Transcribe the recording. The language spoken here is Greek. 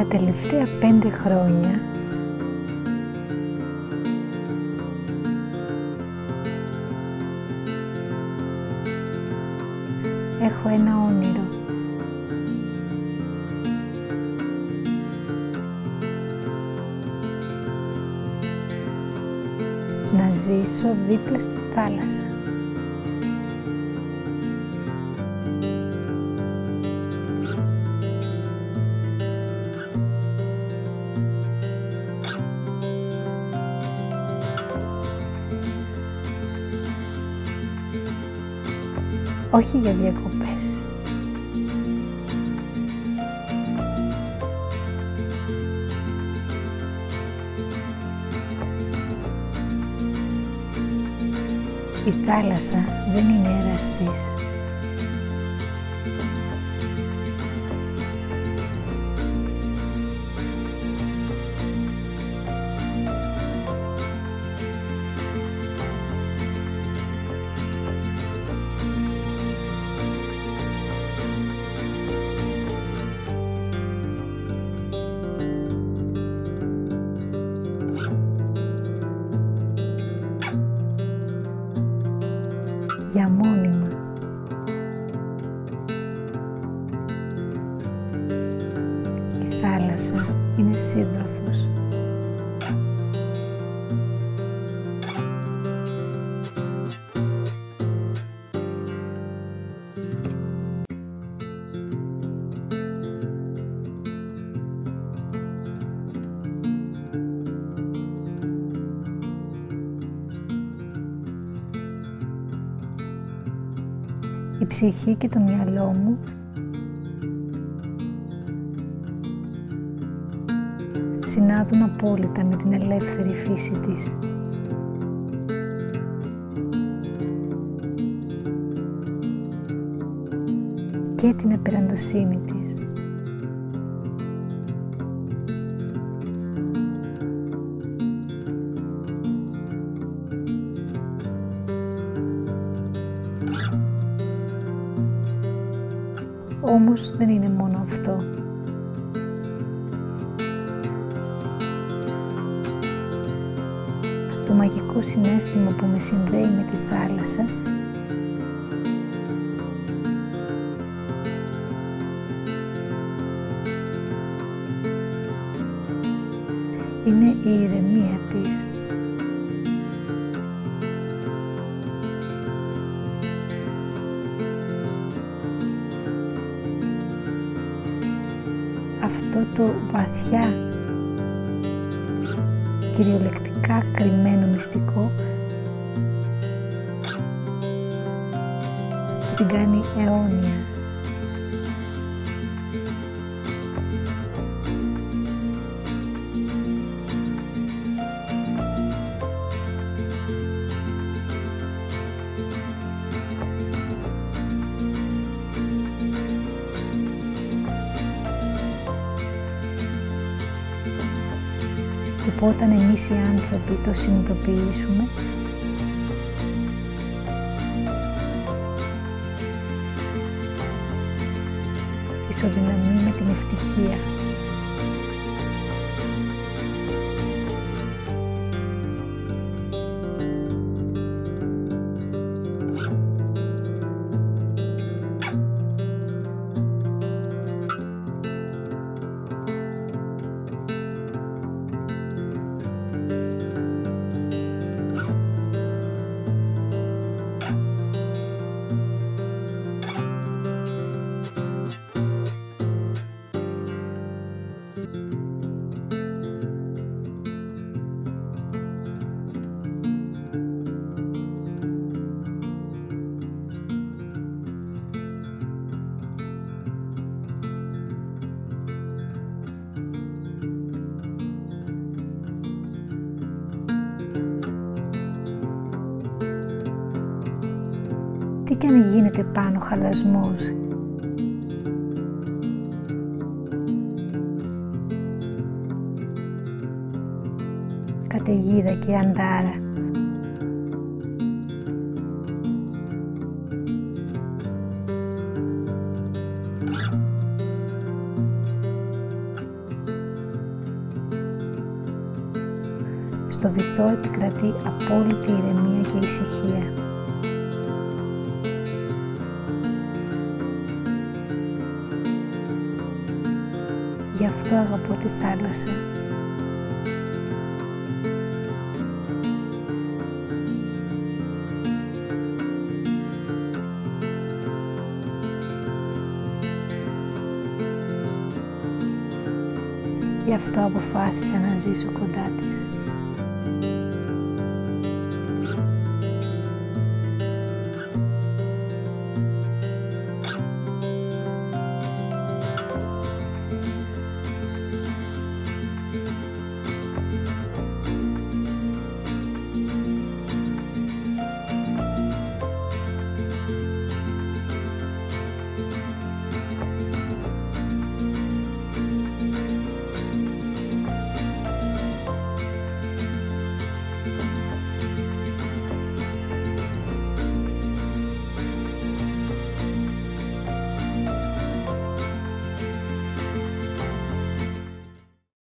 Τα τελευταία πέντε χρόνια έχω ένα όνειρο. Να ζήσω δίπλα στη θάλασσα. Όχι για διακοπές. Η θάλασσα δεν είναι εραστής. Για μόνιμα. Η θάλασσα είναι σύντροφος. Η ψυχή και το μυαλό μου συνάδουν απόλυτα με την ελεύθερη φύση της. και την απεραντοσύνη της. Όμως δεν είναι μόνο αυτό. Το μαγικό συνέστημα που με συνδέει με τη θάλασσα είναι η ηρεμία της. Αυτό το βαθιά κυριολεκτικά κρυμμένο μυστικό που την κάνει αιώνια. Όταν εμείς οι άνθρωποι το συνειδητοποιήσουμε ισοδυναμεί με την ευτυχία τι και αν γίνεται πάνω χαλασμός. Στο βυθό επικρατεί απόλυτη ηρεμία και ησυχία. Γι' αυτό αγαπώ τη θάλασσα. Γι' αυτό αποφάσισα να ζήσω κοντά της.